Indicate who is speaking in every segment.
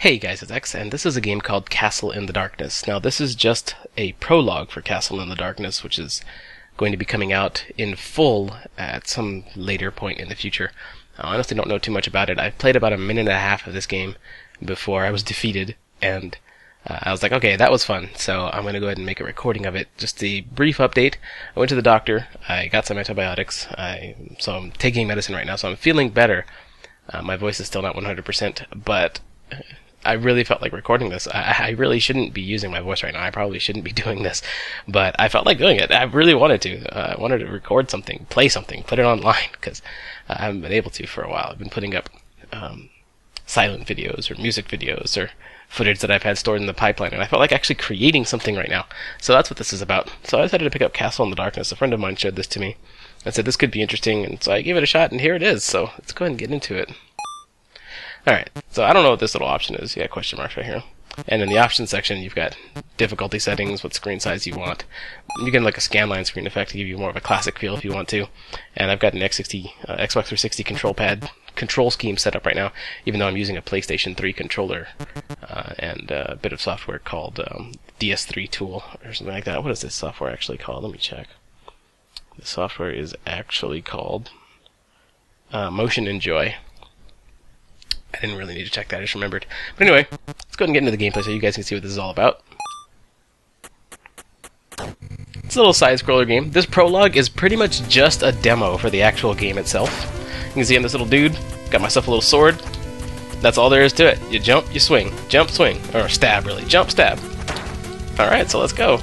Speaker 1: Hey guys, it's X, and this is a game called Castle in the Darkness. Now, this is just a prologue for Castle in the Darkness, which is going to be coming out in full at some later point in the future. I honestly don't know too much about it. I played about a minute and a half of this game before I was defeated, and uh, I was like, okay, that was fun, so I'm going to go ahead and make a recording of it. Just a brief update. I went to the doctor, I got some antibiotics, I, so I'm taking medicine right now, so I'm feeling better. Uh, my voice is still not 100%, but I really felt like recording this. I, I, really shouldn't be using my voice right now. I probably shouldn't be doing this, but I felt like doing it. I really wanted to. Uh, I wanted to record something, play something, put it online because I haven't been able to for a while. I've been putting up um, silent videos or music videos or footage that I've had stored in the pipeline, and I felt like actually creating something right now. So that's what this is about. So I decided to pick up Castle in the Darkness. A friend of mine showed this to me and said this could be interesting, and so I gave it a shot, and here it is. So let's go ahead and get into it. Alright, so I don't know what this little option is. Got question marks right here. And in the options section, you've got difficulty settings, what screen size you want. You can like a scanline screen effect to give you more of a classic feel if you want to. And I've got an X60, uh, Xbox 360 control pad control scheme set up right now, even though I'm using a PlayStation 3 controller uh, and a bit of software called um, DS3 Tool or something like that. What is this software actually called? Let me check. The software is actually called uh, MotioninJoy. I didn't really need to check that, I just remembered. But anyway, let's go ahead and get into the gameplay so you guys can see what this is all about. It's a little side-scroller game. This prologue is pretty much just a demo for the actual game itself. You can see I'm this little dude, got myself a little sword. That's all there is to it. You jump, you swing. Jump, swing. Or stab, really. Jump, stab. Alright, so let's go.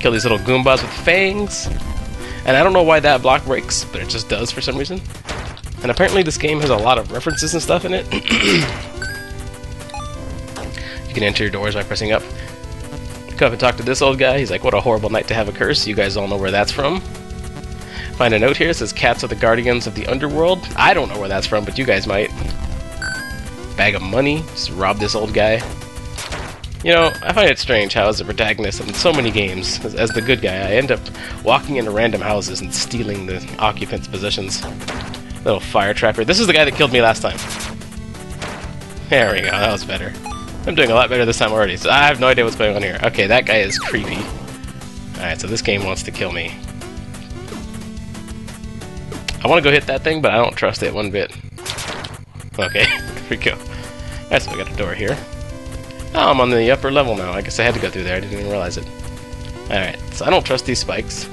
Speaker 1: Kill these little Goombas with fangs. And I don't know why that block breaks, but it just does for some reason. And apparently this game has a lot of references and stuff in it. you can enter your doors by pressing up. Come up and talk to this old guy. He's like, what a horrible night to have a curse. You guys all know where that's from. Find a note here. It says, cats are the guardians of the underworld. I don't know where that's from, but you guys might. Bag of money. Just rob this old guy. You know, I find it strange how, as a protagonist in so many games, as, as, the good guy, I end up walking into random houses and stealing the occupants' possessions. Little fire trapper. This is the guy that killed me last time. There we go, that was better. I'm doing a lot better this time already, so I have no idea what's going on here. Okay, that guy is creepy. Alright, so this game wants to kill me. I want to go hit that thing, but I don't trust it one bit. Okay, here we go. Alright, so we got a door here. Oh, I'm on the upper level now. I guess I had to go through there. I didn't even realize it. Alright, so I don't trust these spikes.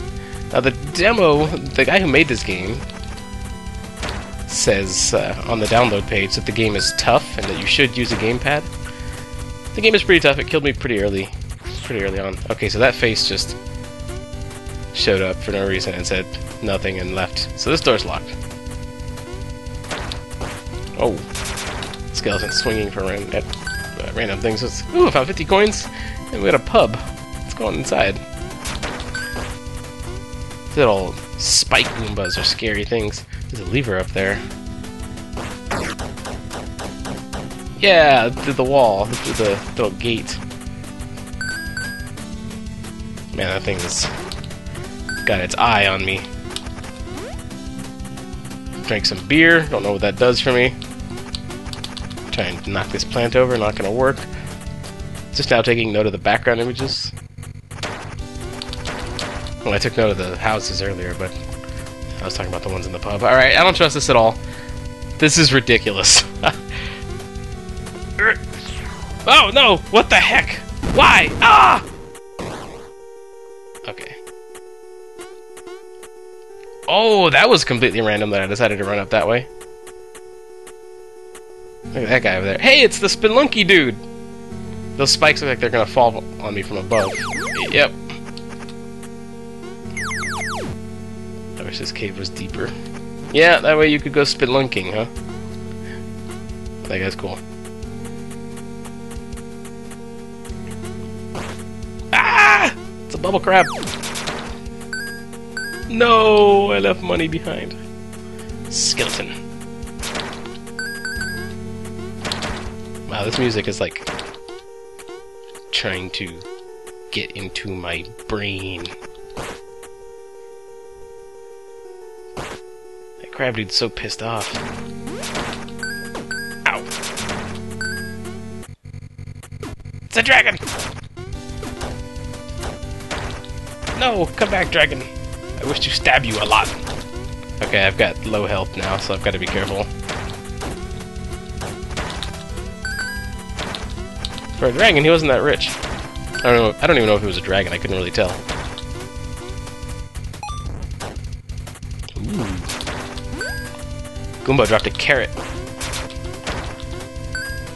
Speaker 1: Now the demo, the guy who made this game says uh, on the download page that the game is tough and that you should use a gamepad. The game is pretty tough. It killed me pretty early, pretty early on. Okay, so that face just showed up for no reason and said nothing and left. So this door's locked. Oh, skeleton swinging for ran at uh, random things. It's, ooh, I found 50 coins, and we got a pub. Let's go on inside. Little spike goombas are scary things. There's a lever up there. Yeah, through the wall, through the little gate. Man, that thing's got its eye on me. Drink some beer, don't know what that does for me. Try and knock this plant over, not gonna work. Just now taking note of the background images. Well, I took note of the houses earlier, but I was talking about the ones in the pub. Alright, I don't trust this at all. This is ridiculous. oh, no! What the heck? Why? Ah! Okay. Oh, that was completely random that I decided to run up that way. Look at that guy over there. Hey, it's the Spelunky dude! Those spikes look like they're gonna fall on me from above. Yep, wish this cave was deeper. Yeah, that way you could go spelunking, huh? That guy's cool. Ah! It's a bubble crab! No! I left money behind. Skeleton. Wow, this music is like trying to get into my brain. Crab dude's so pissed off. Ow. It's a dragon! No, come back, dragon. I wish to stab you a lot. Okay, I've got low health now, so I've got to be careful. For a dragon, he wasn't that rich. I don't know. I don't even know if he was a dragon. I couldn't really tell. Goomba dropped a carrot.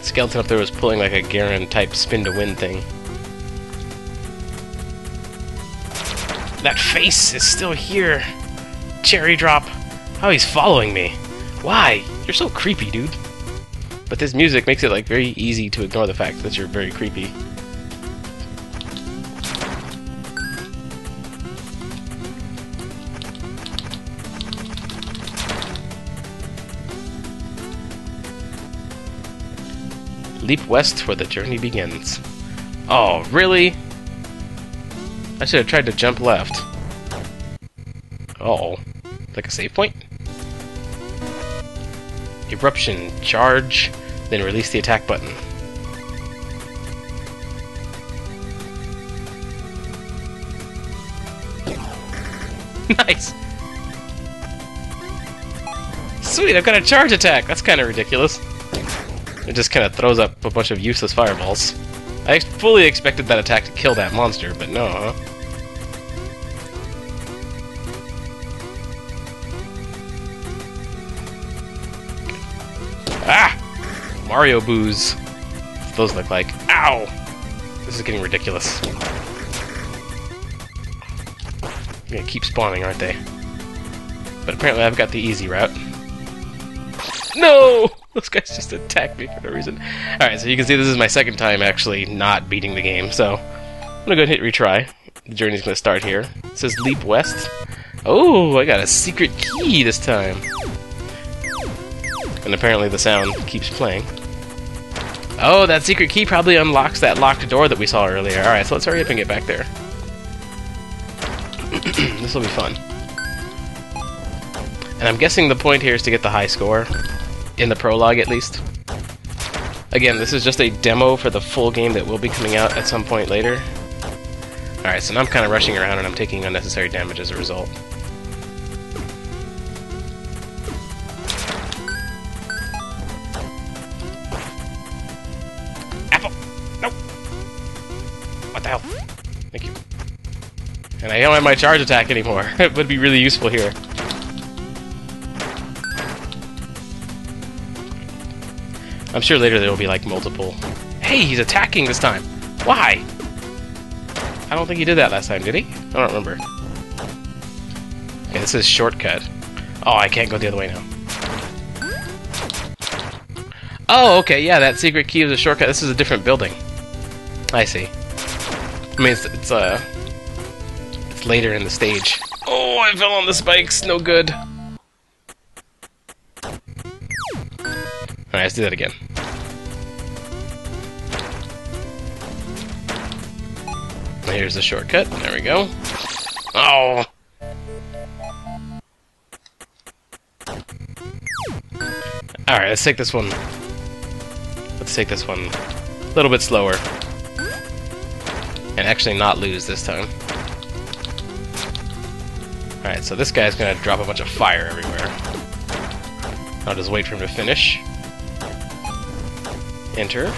Speaker 1: Skeleton up there was pulling like a Garen type spin to win thing. That face is still here. Cherry drop. Oh, he's following me. Why? You're so creepy, dude. But this music makes it like very easy to ignore the fact that you're very creepy. Leap west where the journey begins. Oh, really? I should have tried to jump left. Uh oh. Like a save point? Eruption, charge, then release the attack button. nice! Sweet, I've got a charge attack! That's kind of ridiculous. It just kind of throws up a bunch of useless fireballs. I fully expected that attack to kill that monster, but no, huh? Ah! Mario Boos. Those look like. Ow! This is getting ridiculous. Gonna keep spawning, aren't they? But apparently I've got the easy route. No! Those guys just attacked me for no reason. Alright, so you can see this is my second time actually not beating the game, so I'm gonna go ahead and hit retry. The journey's gonna start here. It says leap west. Oh, I got a secret key this time. And apparently the sound keeps playing. Oh, that secret key probably unlocks that locked door that we saw earlier. Alright, so let's hurry up and get back there. this will be fun. And I'm guessing the point here is to get the high score in the prologue at least. Again, this is just a demo for the full game that will be coming out at some point later. Alright, so now I'm kind of rushing around and I'm taking unnecessary damage as a result. Apple! Nope! What the hell? Thank you. And I don't have my charge attack anymore. it would be really useful here. I'm sure later there will be like multiple. Hey, he's attacking this time. Why? I don't think he did that last time, did he? I don't remember. Okay, this is shortcut. Oh, I can't go the other way now. Oh, okay, yeah, that secret key is a shortcut. This is a different building. I see. I mean, it's, it's uh, it's later in the stage. Oh, I fell on the spikes. No good. Alright, let's do that again. Here's the shortcut. There we go. Oh! Alright, let's take this one. Let's take this one a little bit slower. And actually not lose this time. Alright, so this guy's gonna drop a bunch of fire everywhere. I'll just wait for him to finish. Enter.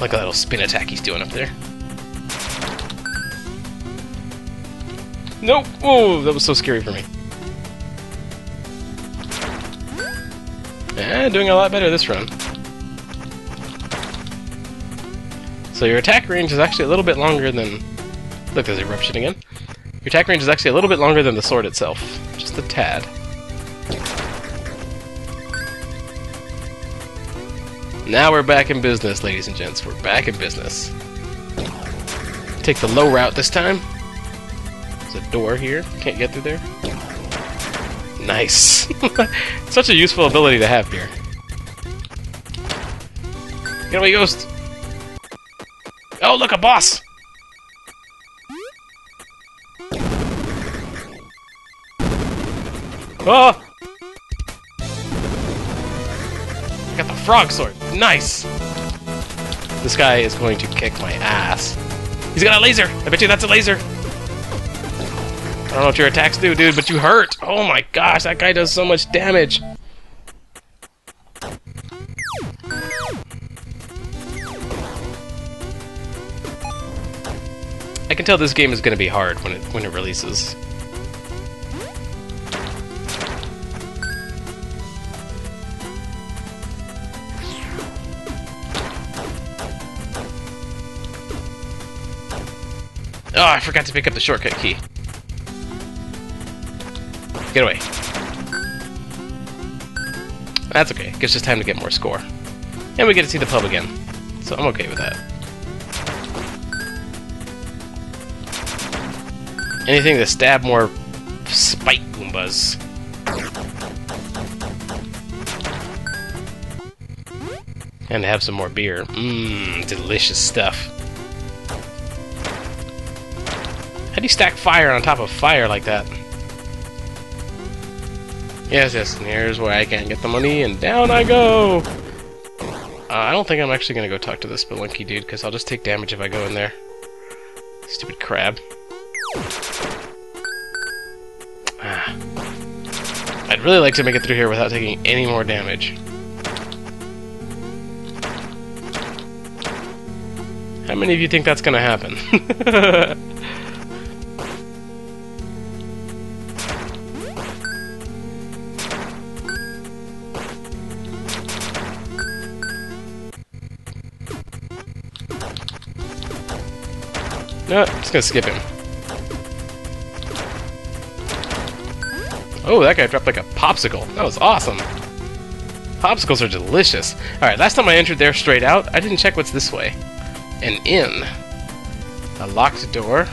Speaker 1: Like a little spin attack he's doing up there. Nope! Oh, that was so scary for me. Eh, doing a lot better this run. So your attack range is actually a little bit longer than... Look, there's eruption again. Your attack range is actually a little bit longer than the sword itself. Just a tad. Now we're back in business, ladies and gents. We're back in business. Take the low route this time. There's a door here. Can't get through there. Nice. Such a useful ability to have here. Get away, ghost! Oh, look, a boss! Oh! Got the frog sword. Nice! This guy is going to kick my ass. He's got a laser! I bet you that's a laser! I don't know what your attacks do, dude, but you hurt! Oh my gosh, that guy does so much damage! I can tell this game is going to be hard when it when it releases. Oh, I forgot to pick up the shortcut key. Get away. That's okay. Gives us time to get more score. And we get to see the pub again. So I'm okay with that. Anything to stab more spike Goombas. And have some more beer. Mmm, delicious stuff. How do you stack fire on top of fire like that? Yes, yes, and here's where I can't get the money, and down I go! Uh, I don't think I'm actually gonna go talk to this Spelunky dude, because I'll just take damage if I go in there. Stupid crab. Ah. I'd really like to make it through here without taking any more damage. How many of you think that's gonna happen? No, I'm just gonna skip him. Oh, that guy dropped like a popsicle. That was awesome. Popsicles are delicious. Alright, last time I entered there straight out, I didn't check what's this way. An inn. A locked door.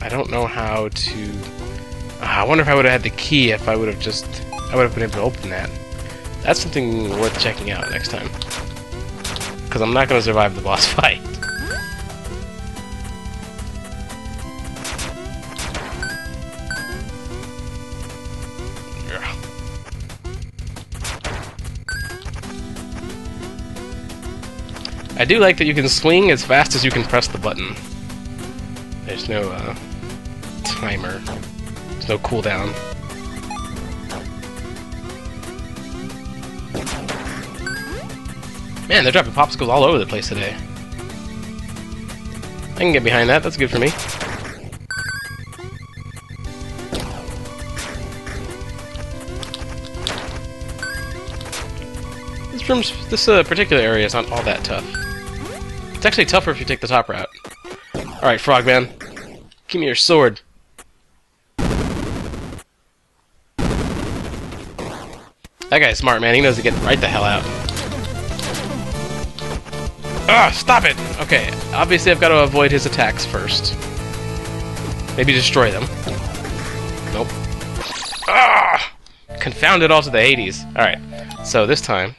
Speaker 1: I don't know how to... Ah, I wonder if I would have had the key if I would have just... I would have been able to open that. That's something worth checking out next time. Because I'm not going to survive the boss fight. I do like that you can swing as fast as you can press the button. There's no uh, timer. There's no cooldown. Man, they're dropping popsicles all over the place today. I can get behind that, that's good for me. This room's, this uh, particular area is not all that tough. It's actually tougher if you take the top route. Alright, Frogman. Give me your sword. That guy's smart, man. He knows to get right the hell out. Ah, stop it! Okay, obviously I've got to avoid his attacks first. Maybe destroy them. Nope. Ah! Confound it all to the Hades. Alright, so this time...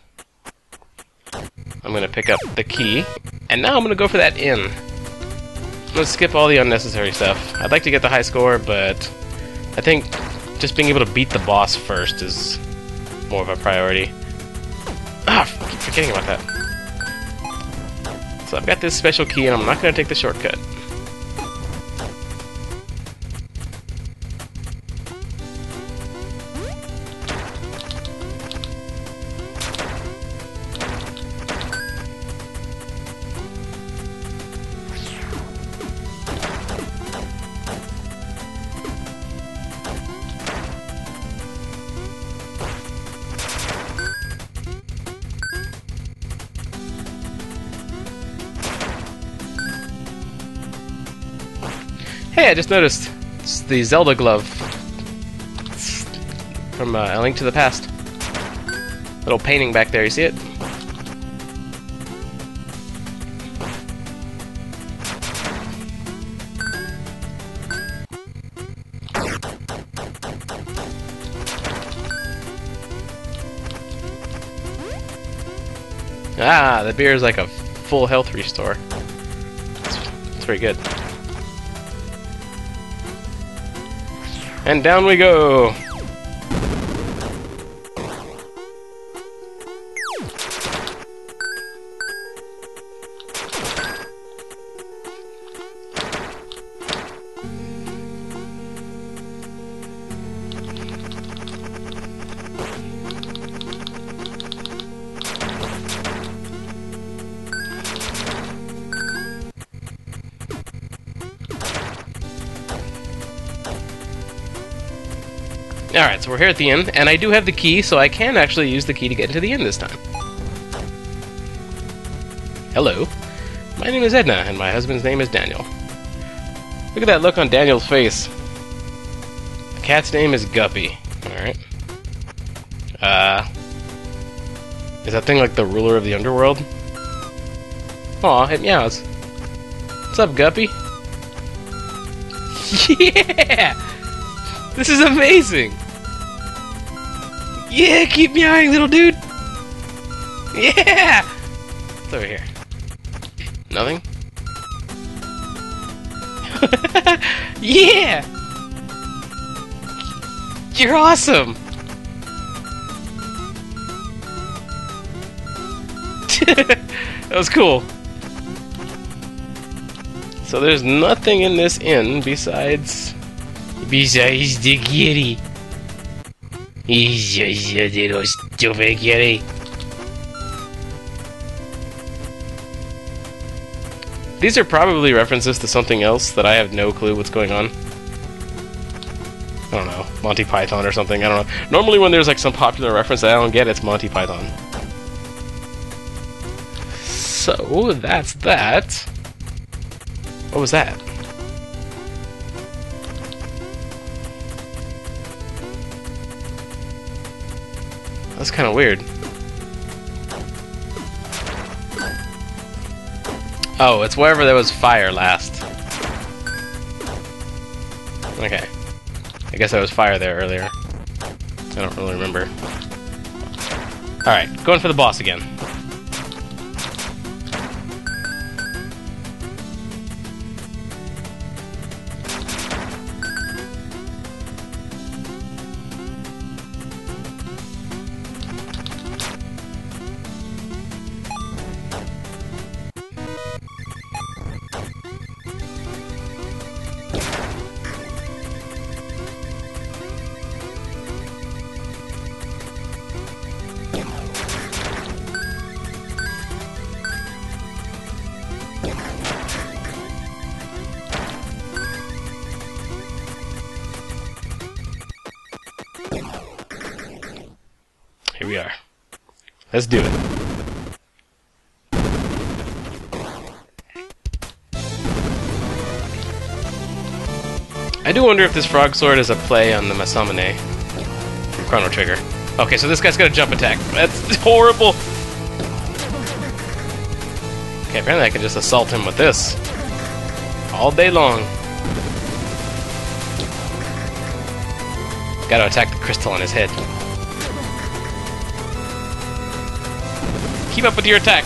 Speaker 1: I'm gonna pick up the key, and now I'm gonna go for that. I'm gonna skip all the unnecessary stuff. I'd like to get the high score, but I think just being able to beat the boss first is more of a priority. Ah, I keep forgetting about that. So I've got this special key, and I'm not gonna take the shortcut. Hey, I just noticed. It's the Zelda glove. From uh, A Link to the Past. Little painting back there, you see it? Ah, the beer is like a full health restore. It's, very good. And down we go! We're here at the end, and I do have the key, so I can actually use the key to get into the inn this time. Hello. My name is Edna, and my husband's name is Daniel. Look at that look on Daniel's face. The cat's name is Guppy. Alright. Uh... Is that thing like the ruler of the underworld? Aw, it meows. What's up, Guppy? Yeah! This is amazing! Yeah, keep meowing, little dude! Yeah! What's over here? Nothing? yeah! You're awesome! that was cool. So there's nothing in this inn besides besides the kitty. Little stupid kitty. These are probably references to something else that I have no clue what's going on. I don't know, Monty Python or something, I don't know. Normally when there's like some popular reference that I don't get, it's Monty Python. So, that's that. What was that? That's kind of weird. Oh, it's wherever there was fire last. Okay. I guess there was fire there earlier. I don't really remember. Alright, going for the boss again. Let's do it. I do wonder if this frog sword is a play on the Masamune from Chrono Trigger. Okay, so this guy's got a jump attack. That's horrible! Okay, apparently I can just assault him with this. All day long. Gotta attack the crystal on his head. Keep up with your attack.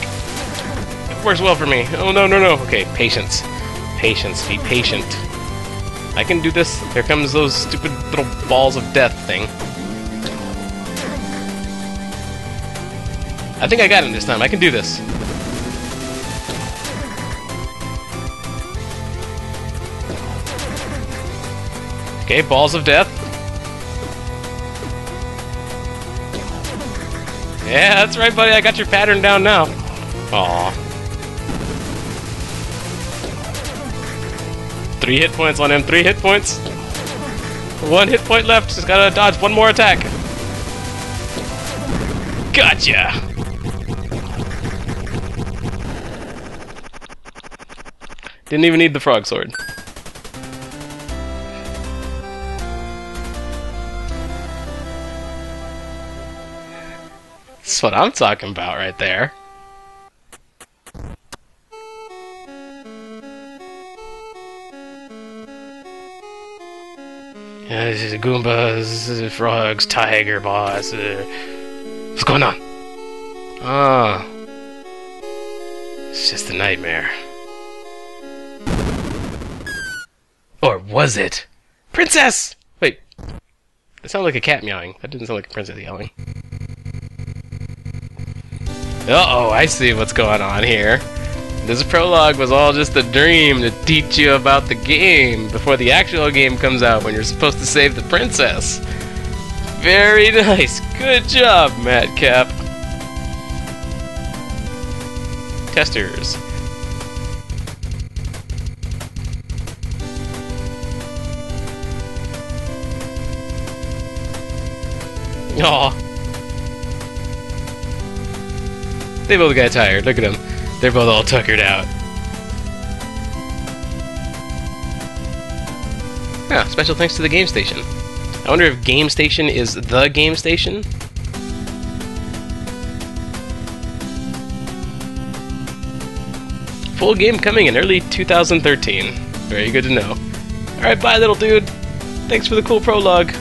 Speaker 1: It works well for me. Oh, no, no, no. Okay, patience. Patience. Be patient. I can do this. Here comes those stupid little balls of death thing. I think I got him this time. I can do this. Okay, balls of death. Yeah, that's right, buddy. I got your pattern down now. Aw. Three hit points on him. Three hit points. One hit point left. Just gotta dodge one more attack. Gotcha! Didn't even need the frog sword. What I'm talking about right there. This is Goombas, frogs, tiger boss. Uh, what's going on? Ah. It's just a nightmare. Or was it? Princess! Wait, That sounded like a cat meowing. That didn't sound like a princess yelling. Uh oh, I see what's going on here. This prologue was all just a dream to teach you about the game before the actual game comes out when you're supposed to save the princess. Very nice. Good job, Matt Kap. Testers. Aw. They both got tired. Look at them. They're both all tuckered out. Yeah, special thanks to the Game Station. I wonder if Game Station is the Game Station? Full game coming in early 2013. Very good to know. Alright, bye, little dude. Thanks for the cool prologue.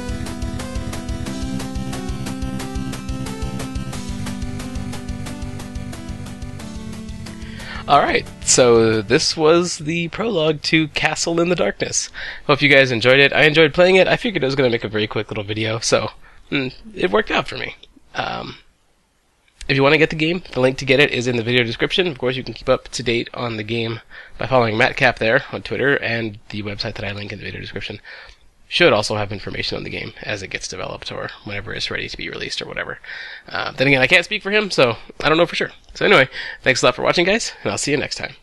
Speaker 1: Alright, so this was the prologue to Castle in the Darkness. Hope you guys enjoyed it. I enjoyed playing it. I figured I was going to make a very quick little video, so mm, it worked out for me. Um, if you want to get the game, the link to get it is in the video description. Of course, you can keep up to date on the game by following MattKap there on Twitter and the website that I link in the video description should also have information on the game as it gets developed or whenever it's ready to be released or whatever. Uh, then again, I can't speak for him, so I don't know for sure. So anyway, thanks a lot for watching, guys, and I'll see you next time.